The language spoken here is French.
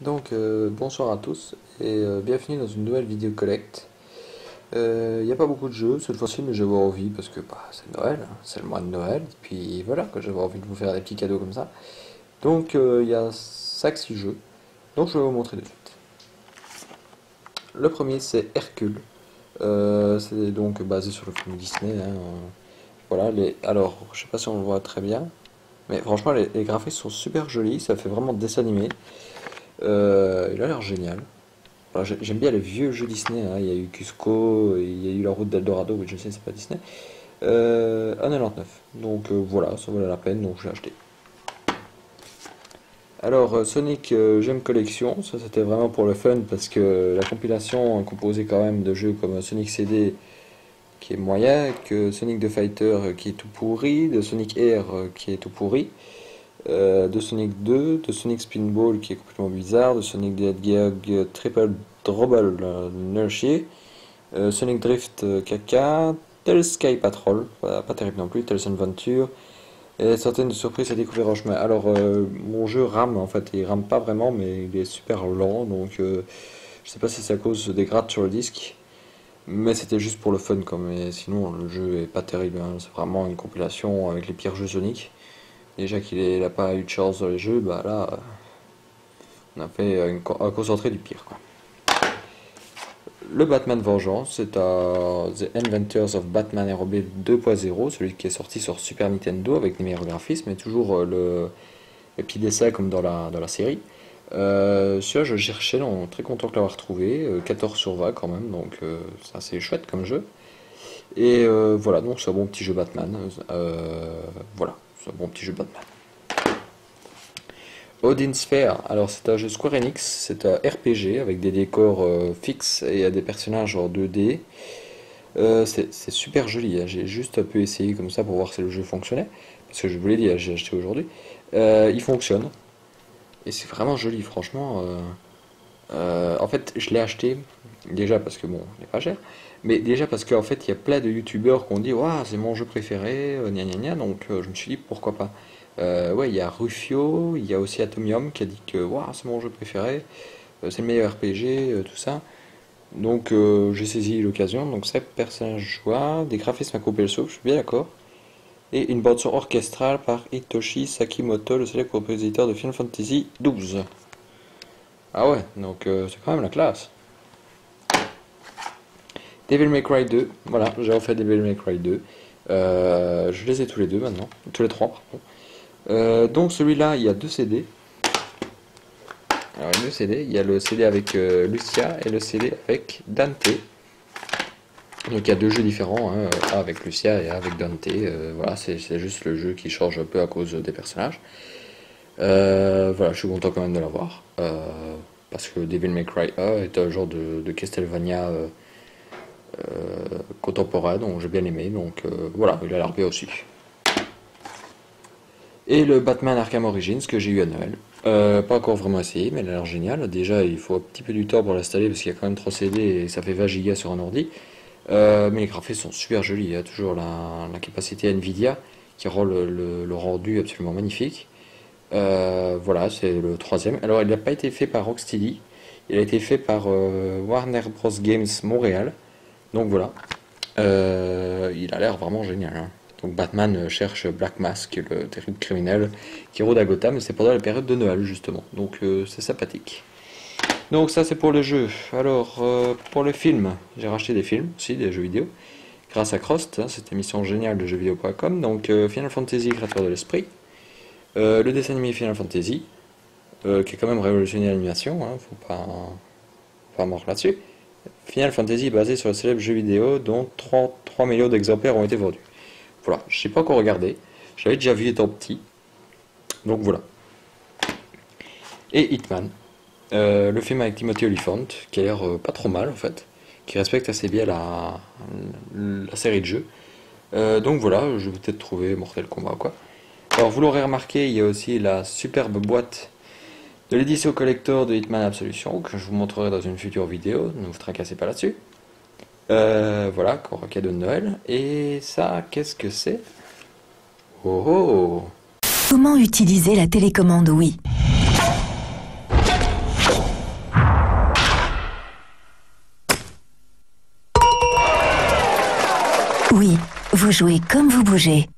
Donc euh, bonsoir à tous et euh, bienvenue dans une nouvelle vidéo collecte. Il euh, n'y a pas beaucoup de jeux cette fois-ci mais j'avais envie parce que bah, c'est Noël, hein, c'est le mois de Noël et puis voilà que j'avais envie de vous faire des petits cadeaux comme ça. Donc il y a 5-6 jeux, donc je vais vous montrer de suite. Le premier c'est Hercule, c'est donc basé sur le film Disney. Hein, voilà, les... alors je sais pas si on le voit très bien, mais franchement les, les graphismes sont super jolis, ça fait vraiment dessin animé. Euh, il a l'air génial. J'aime bien les vieux jeux Disney. Hein. Il y a eu Cusco, il y a eu La Route d'Eldorado, oui, je sais, c'est pas Disney. Euh, 1,99. Donc euh, voilà, ça valait la peine, donc j'ai acheté. Alors euh, Sonic Gem Collection, ça c'était vraiment pour le fun parce que la compilation composée quand même de jeux comme Sonic CD qui est moyen, que Sonic the Fighter qui est tout pourri, de Sonic Air qui est tout pourri. Euh, de Sonic 2, de Sonic Spinball qui est complètement bizarre, de Sonic the Hedgehog Triple Drobble euh, euh, Sonic Drift Caca, Tell Sky Patrol, pas, terrible non plus, Tales Adventure, et certaines surprises à découvrir en chemin. Alors, mon jeu rame en fait, il rame pas vraiment, mais il est super lent, donc je sais pas si c'est à cause des grattes sur le disque. Mais c'était juste pour le fun, comme sinon le jeu est pas terrible. Hein. C'est vraiment une compilation avec les pires jeux Sonic. Déjà qu'il n'a pas eu de chance dans les jeux, bah là, on a fait un concentré du pire. Le Batman Vengeance, c'est à The Inventors of Batman ROB 2.0, celui qui est sorti sur Super Nintendo avec des meilleurs graphismes, et toujours euh, le, le petit dessin comme dans la, dans la série. Euh, celui-là, je cherchais, donc très content de l'avoir trouvé. 14 euh, sur 20 quand même, donc euh, c'est assez chouette comme jeu. Et voilà, donc c'est un bon petit jeu Batman. voilà un bon petit jeu Batman. Odin Sphere, alors c'est un jeu Square Enix, c'est un RPG avec des décors euh, fixes et des personnages en 2D. Euh, c'est super joli, hein. j'ai juste un peu essayé comme ça pour voir si le jeu fonctionnait, parce que je vous l'ai dit, hein, j'ai acheté aujourd'hui. Euh, il fonctionne, et c'est vraiment joli, franchement. En fait, je l'ai acheté déjà parce que bon, il n'est pas cher, mais déjà parce qu'en fait, il y a plein de youtubeurs qui ont dit Waouh, c'est mon jeu préféré, euh, gna gna gna. Donc euh, je me suis dit pourquoi pas. Euh, ouais, il y a Rufio, il y a aussi Atomium qui a dit que Waouh, c'est mon jeu préféré, c'est le meilleur RPG, tout ça. Donc j'ai saisi l'occasion. Donc 7 personnages joie, des graphismes à couper le souffle, je suis bien d'accord. Et une bande son orchestrale par Hitoshi Sakimoto, le célèbre compositeur de Final Fantasy XII. Ah ouais, donc c'est quand même la classe. Devil May Cry 2, voilà, j'ai refait Devil May Cry 2. Euh, je les ai tous les deux maintenant, tous les trois, pardon. Euh, donc celui-là, il y a deux CD. Alors, il y a deux CD. Il y a le CD avec euh, Lucia et le CD avec Dante. Donc il y a deux jeux différents, hein, avec Lucia et avec Dante. voilà, c'est juste le jeu qui change un peu à cause des personnages. Voilà, je suis content quand même de l'avoir. parce que Devil May Cry 1 est un genre de, Castlevania euh, contemporain, donc j'ai bien aimé, donc euh, voilà, il a l'air bien aussi. Et le Batman Arkham Origins que j'ai eu à Noël. Euh, pas encore vraiment essayé, mais il a l'air génial. Déjà, il faut un petit peu du temps pour l'installer parce qu'il y a quand même 3 CD et ça fait 20 Go sur un ordi. mais les graphismes sont super jolis. Il y a toujours la, capacité Nvidia qui rend le, rendu absolument magnifique. Voilà, c'est le troisième. Alors, il n'a pas été fait par Rocksteady. Il a été fait par Warner Bros. Games Montréal. Donc voilà, euh, il a l'air vraiment génial. Hein. Donc Batman euh, cherche Black Mask, le terrible criminel qui rôde à Gotham, c'est pendant la période de Noël justement. Donc euh, c'est sympathique. Donc ça c'est pour le jeu. Alors pour le film, j'ai racheté des films aussi, des jeux vidéo, grâce à Crost, hein, cette émission géniale de jeuxvideo.com. Donc Final Fantasy, créateur de l'esprit. Le dessin animé Final Fantasy, qui est quand même révolutionné l'animation, hein, faut pas, pas mordre là-dessus. Final Fantasy basé sur le célèbre jeu vidéo dont 3, millions d'exemplaires ont été vendus. Voilà, je n'ai pas encore regardé, j'avais déjà vu étant petit, donc voilà. Et Hitman, euh, le film avec Timothy Olyphant, qui a l'air euh, pas trop mal en fait, qui respecte assez bien la, la série de jeux. Euh, donc voilà, je vais peut-être trouver Mortal Kombat quoi. Alors vous l'aurez remarqué, il y a aussi la superbe boîte de l'édition collector de Hitman Absolution, que je vous montrerai dans une future vidéo, ne vous tracassez pas là-dessus. Euh, voilà, qu'on cadeau de Noël. Et ça, qu'est-ce que c'est? Oh, oh, oh Comment utiliser la télécommande Oui. Oui, vous jouez comme vous bougez.